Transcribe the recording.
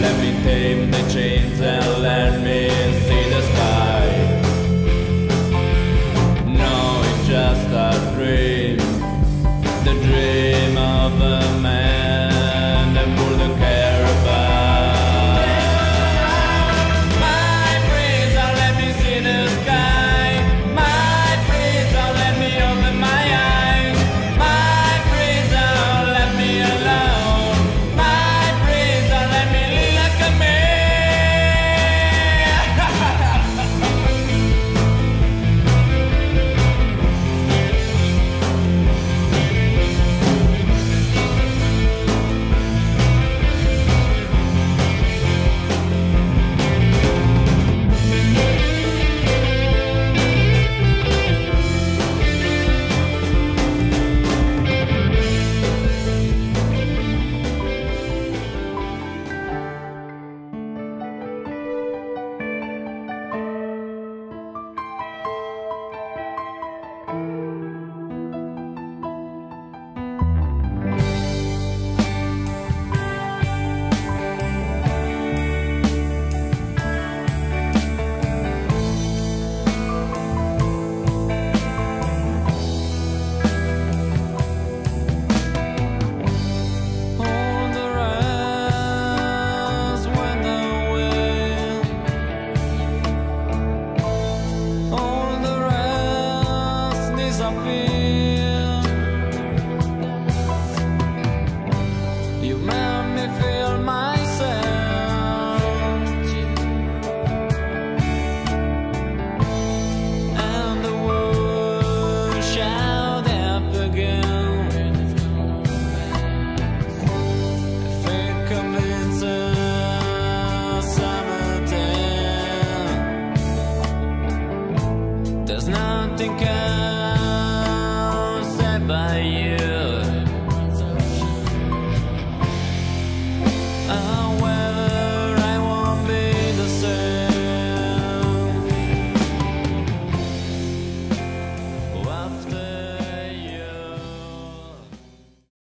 Let me tame the chains.